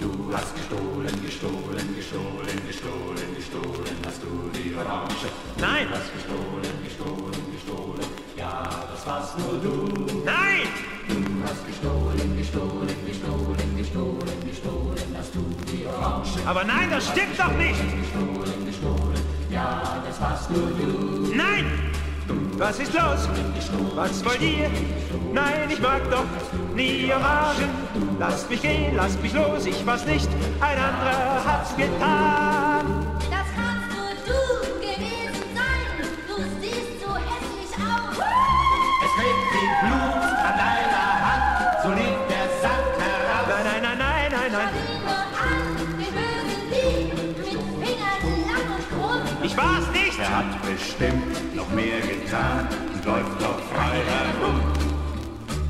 Du hast gestohlen, gestohlen, gestohlen, gestohlen, gestohlen, hast du die Orange. Nein! Du hast gestohlen, gestohlen, gestohlen, ja, das warst nur du. Nein! Du hast gestohlen, gestohlen, gestohlen, gestohlen, gestohlen, hast du die Orange. Aber nein, das stimmt doch nicht! Gestohlen, gestohlen, ja, das warst nur du. Was ist los? Was wollt ihr? Nein, ich mag doch nie Orangen. Lasst mich gehen, lasst mich los, ich war's nicht, ein anderer hat's getan. Das kannst nur du gewesen sein. Du siehst so hässlich aus. Es klebt wie hat bestimmt noch mehr getan und läuft noch frei herum.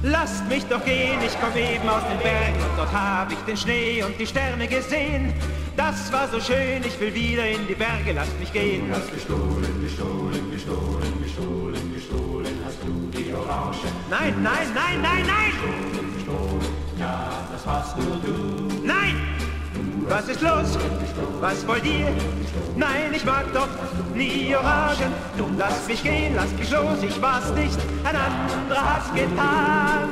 Lasst mich doch gehen, ich komm eben aus den Bergen und dort hab ich den Schnee und die Sterne gesehen. Das war so schön, ich will wieder in die Berge, lasst mich gehen. Du hast gestohlen, gestohlen, gestohlen, gestohlen, gestohlen, hast du die Orange. Nein, nein, nein, nein, nein! Ja, das warst nur du. Nein! Was ist los? Was wollt ihr? Nein, ich mag doch nie Orangen. Lasst mich gehen, lasst mich los, ich war's nicht, ein anderer hat's getan.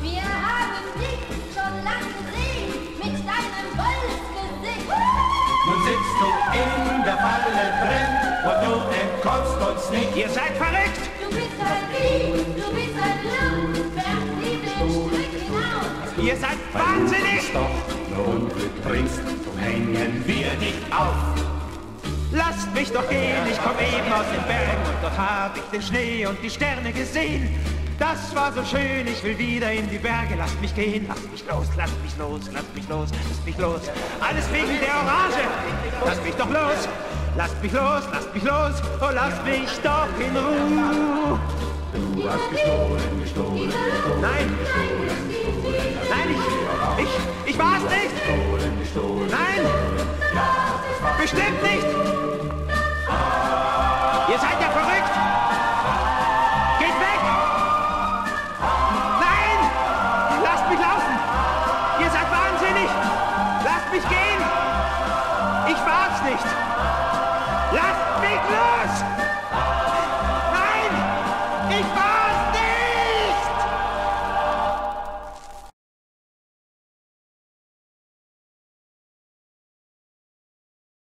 Wir haben dich schon lang gesehen, mit deinem Wolfsgesicht. Nun sitzt du in der Falle drin und du entkommst uns nicht. Ihr seid verrückt! Du bist ein Dieb, du bist ein Lamm, verflieh den Strick hinaus. Ihr seid wahnsinnig! Doch hängen wir dich auf. Lasst mich doch gehen, ich komm eben aus den Bergen und dort hab ich den Schnee und die Sterne gesehen. Das war so schön, ich will wieder in die Berge. Lasst mich gehen, lasst mich los, lasst mich los, lasst mich los, lasst mich los. Alles wegen der Orange. Lasst mich doch los, lasst mich los, lasst mich los, oh lasst mich doch in Ruhe. Du hast gestohlen, gestohlen, gestohlen, Nein, nein, Bestimmt nicht! Ihr seid ja verrückt! Geht weg! Nein! Lasst mich laufen! Ihr seid wahnsinnig! Lasst mich gehen! Ich war's nicht! Lasst mich los!